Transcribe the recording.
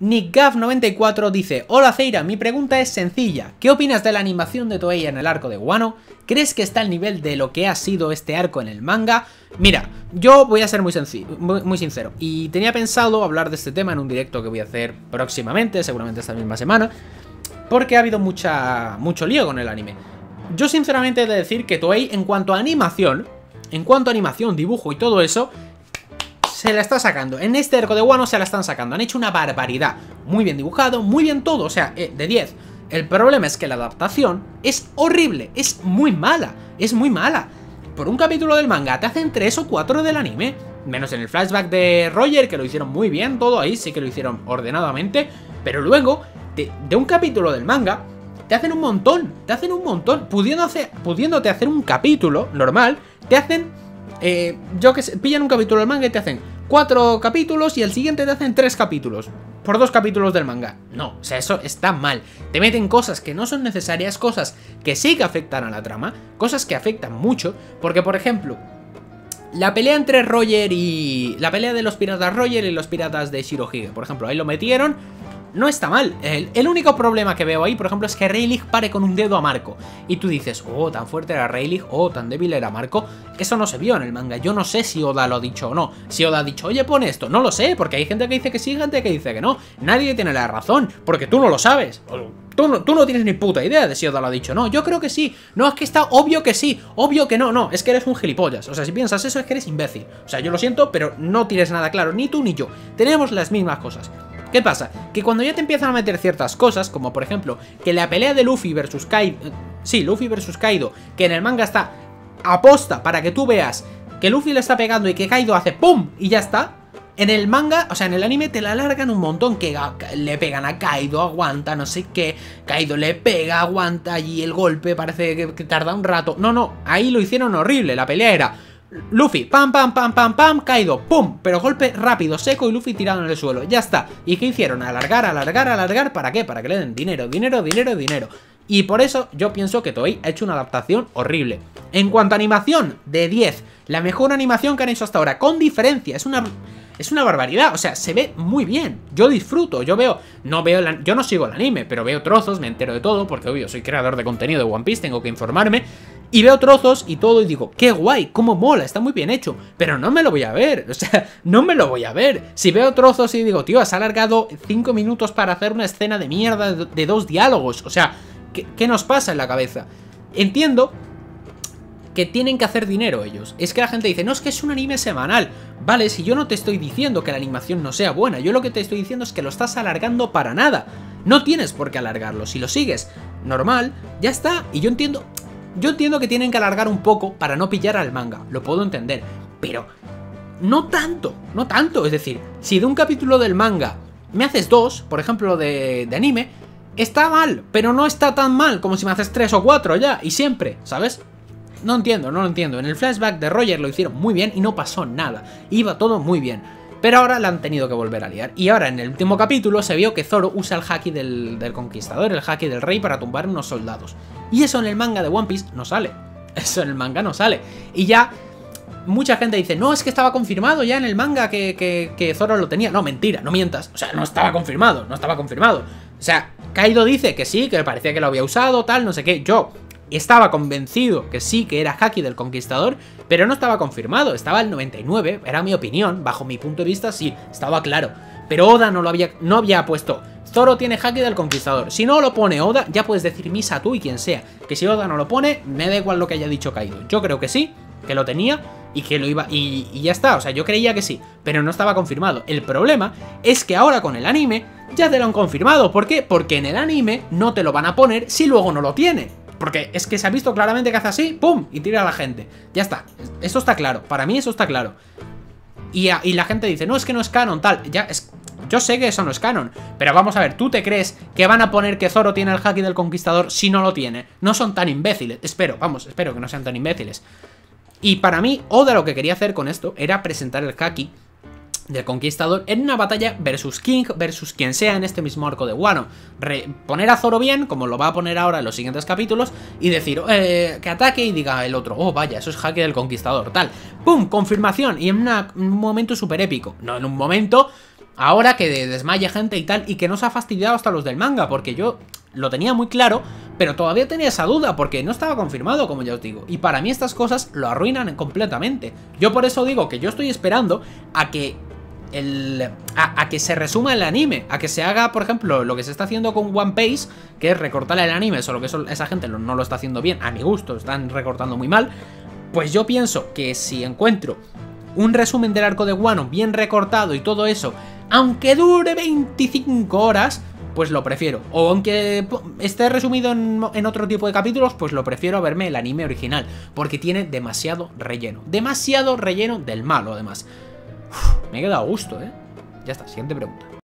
NickGav94 dice Hola Zeira, mi pregunta es sencilla. ¿Qué opinas de la animación de Toei en el arco de Wano? ¿Crees que está al nivel de lo que ha sido este arco en el manga? Mira, yo voy a ser muy, muy, sincero. Y tenía pensado hablar de este tema en un directo que voy a hacer próximamente, seguramente esta misma semana. Porque ha habido mucha, mucho lío con el anime. Yo sinceramente he de decir que Toei en cuanto a animación, en cuanto a animación, dibujo y todo eso, se la está sacando. En este arco de Wano se la están sacando. Han hecho una barbaridad. Muy bien dibujado, muy bien todo. O sea, eh, de 10. El problema es que la adaptación es horrible. Es muy mala. Es muy mala. Por un capítulo del manga te hacen 3 o 4 del anime. Menos en el flashback de Roger, que lo hicieron muy bien. Todo ahí sí que lo hicieron ordenadamente. Pero luego, de, un capítulo del manga, te hacen un montón. Te hacen un montón. Hacer, pudiéndote hacer un capítulo normal, te hacen eh, yo que sé, pillan un capítulo del manga y te hacen cuatro capítulos y el siguiente te hacen tres capítulos. Por dos capítulos del manga. No, o sea, eso está mal. Te meten cosas que no son necesarias, cosas que sí que afectan a la trama, cosas que afectan mucho. Porque, por ejemplo, la pelea entre Roger y... La pelea de los piratas Roger y los piratas de Shirohige, por ejemplo, ahí lo metieron no está mal. El, único problema que veo ahí, por ejemplo, es que Rayleigh pare con un dedo a Marco. Y tú dices, oh, tan fuerte era Rayleigh, oh, tan débil era Marco. Eso no se vio en el manga. Yo no sé si Oda lo ha dicho o no. Si Oda ha dicho, oye, pon esto. No lo sé, porque hay gente que dice que sí, gente que dice que no. Nadie tiene la razón, porque tú no lo sabes. Tú no, tienes ni puta idea de si Oda lo ha dicho. No, yo creo que sí. No, es que está obvio que sí. Obvio que no. No, es que eres un gilipollas. O sea, si piensas eso es que eres imbécil. O sea, yo lo siento, pero no tienes nada claro. Ni tú ni yo. Tenemos las mismas cosas. ¿Qué pasa? Que cuando ya te empiezan a meter ciertas cosas, como por ejemplo, que la pelea de Luffy versus Kaido... Eh, sí, Luffy versus Kaido, que en el manga está aposta para que tú veas que Luffy le está pegando y que Kaido hace ¡pum! y ya está. En el manga, o sea, en el anime te la alargan un montón, que le pegan a Kaido, aguanta, no sé qué, Kaido le pega, aguanta y el golpe parece que, que tarda un rato. No, no, ahí lo hicieron horrible, la pelea era Luffy, pam, pam, pam, pam, pam, caído, pum, pero golpe rápido, seco y Luffy tirado en el suelo, ya está. ¿Y qué hicieron? Alargar, alargar, alargar, ¿para qué? Para que le den dinero, dinero, dinero, dinero. Y por eso yo pienso que Toei ha hecho una adaptación horrible. En cuanto a animación, de 10, la mejor animación que han hecho hasta ahora, con diferencia, es una... Es una barbaridad, o sea, se ve muy bien. Yo disfruto, yo veo, no veo, yo no sigo el anime, pero veo trozos, me entero de todo, porque obvio, soy creador de contenido de One Piece, tengo que informarme. Y veo trozos y todo y digo, qué guay, cómo mola, está muy bien hecho. Pero no me lo voy a ver, o sea, no me lo voy a ver. Si veo trozos y digo, tío, has alargado 5 minutos para hacer una escena de mierda de dos diálogos. O sea, ¿qué, ¿qué nos pasa en la cabeza? Entiendo que tienen que hacer dinero ellos. Es que la gente dice, no, es que es un anime semanal. Vale, si yo no te estoy diciendo que la animación no sea buena, yo lo que te estoy diciendo es que lo estás alargando para nada. No tienes por qué alargarlo. Si lo sigues normal, ya está. Y yo entiendo, yo entiendo que tienen que alargar un poco para no pillar al manga, lo puedo entender, pero no tanto, no tanto. Es decir, si de un capítulo del manga me haces dos, por ejemplo de, de anime, está mal, pero no está tan mal como si me haces tres o cuatro ya, y siempre, ¿sabes? No entiendo, no lo entiendo. En el flashback de Roger lo hicieron muy bien y no pasó nada. Iba todo muy bien. Pero ahora la han tenido que volver a liar. Y ahora en el último capítulo se vio que Zoro usa el haki del, conquistador, el haki del rey para tumbar unos soldados. Y eso en el manga de One Piece no sale. Eso en el manga no sale. Y ya mucha gente dice, no, es que estaba confirmado ya en el manga que, que, que, Zoro lo tenía. No, mentira, no mientas. O sea, no estaba confirmado, no estaba confirmado. O sea, Kaido dice que sí, que parecía que lo había usado, tal, no sé qué. Yo estaba convencido que sí, que era Haki del Conquistador, pero no estaba confirmado, estaba el 99, era mi opinión, bajo mi punto de vista sí, estaba claro. Pero Oda no lo había, no había puesto, Zoro tiene Haki del Conquistador. Si no lo pone Oda, ya puedes decir misa tú y quien sea, que si Oda no lo pone, me da igual lo que haya dicho Kaido. Yo creo que sí, que lo tenía y que lo iba y, y, ya está, o sea, yo creía que sí, pero no estaba confirmado. El problema es que ahora con el anime ya te lo han confirmado, ¿por qué? Porque en el anime no te lo van a poner si luego no lo tiene. Porque es que se ha visto claramente que hace así, ¡pum! Y tira a la gente. Ya está. Eso está claro. Para mí eso está claro. Y, la gente dice, no, es que no es canon, tal. Ya, es, yo sé que eso no es canon. Pero vamos a ver, ¿tú te crees que van a poner que Zoro tiene el haki del conquistador si no lo tiene? No son tan imbéciles. Espero, vamos, espero que no sean tan imbéciles. Y para mí, Oda lo que quería hacer con esto era presentar el haki del conquistador en una batalla versus King versus quien sea en este mismo arco de Wano. poner a Zoro bien, como lo va a poner ahora en los siguientes capítulos, y decir eh, que ataque y diga el otro, oh vaya, eso es jaque del conquistador, tal. ¡Pum! Confirmación, y en un momento súper épico. No en un momento ahora que desmaye gente y tal, y que nos ha fastidiado hasta los del manga, porque yo lo tenía muy claro, pero todavía tenía esa duda, porque no estaba confirmado, como ya os digo. Y para mí estas cosas lo arruinan completamente. Yo por eso digo que yo estoy esperando a que a, que se resuma el anime, a que se haga, por ejemplo, lo que se está haciendo con One Piece, que es recortar el anime, solo que esa gente no lo está haciendo bien, a mi gusto, están recortando muy mal. Pues yo pienso que si encuentro un resumen del arco de Wano bien recortado y todo eso, aunque dure 25 horas, pues lo prefiero. O aunque esté resumido en, otro tipo de capítulos, pues lo prefiero verme el anime original, porque tiene demasiado relleno. Demasiado relleno del malo, además. Me he quedado a gusto, ¿eh? Ya está, siguiente pregunta.